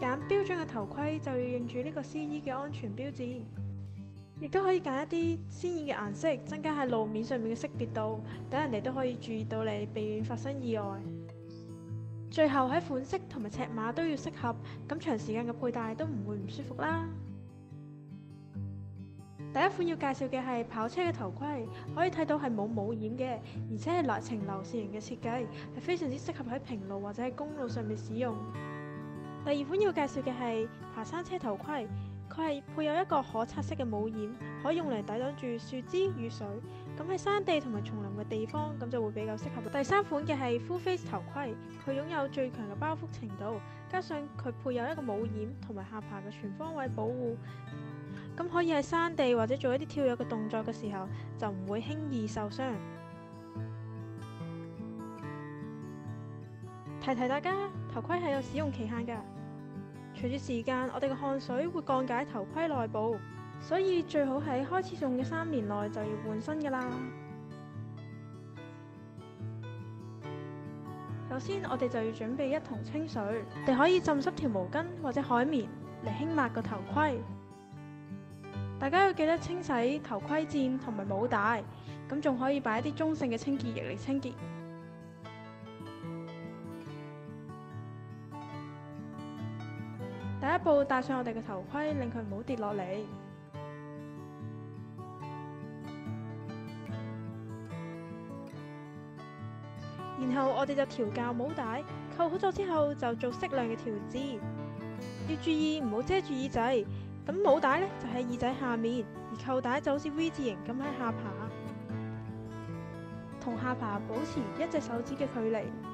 拣标准嘅头盔就要认住呢个 C E 嘅安全标志，亦都可以拣一啲鲜艳嘅颜色，增加喺路面上面嘅识别度，等人哋都可以注意到你，避免发生意外。最后喺款式同埋尺码都要适合，咁长时间嘅佩戴都唔会唔舒服啦。第一款要介绍嘅系跑车嘅头盔，可以睇到系冇帽檐嘅，而且系流程流线型嘅设计，系非常之适合喺平路或者喺公路上面使用。第二款要介绍嘅系爬山车头盔，佢系配有一个可拆式嘅帽檐，可以用嚟抵挡住树枝雨水。咁喺山地同埋丛林嘅地方，咁就会比较适合。第三款嘅系 full face 头盔，佢拥有最强嘅包覆程度，加上佢配有一个帽檐同埋下巴嘅全方位保护，咁可以喺山地或者做一啲跳跃嘅动作嘅时候就唔会轻易受伤。提提大家，头盔系有使用期限㗎。随住时间，我哋嘅汗水会降解头盔内部，所以最好喺开始用嘅三年内就要换新噶啦。首先，我哋就要准备一桶清水，你可以浸湿条毛巾或者海绵嚟轻抹个头盔。大家要记得清洗头盔垫同埋帽带，咁仲可以摆一啲中性嘅清洁液嚟清洁。第一步，戴上我哋嘅头盔，令佢唔好跌落嚟。然后我哋就调校帽带，扣好咗之后就做适量嘅调姿，要注意唔好遮住耳仔。咁帽带咧就喺耳仔下面，而扣带就好似 V 字形咁喺下巴，同下巴保持一只手指嘅距离。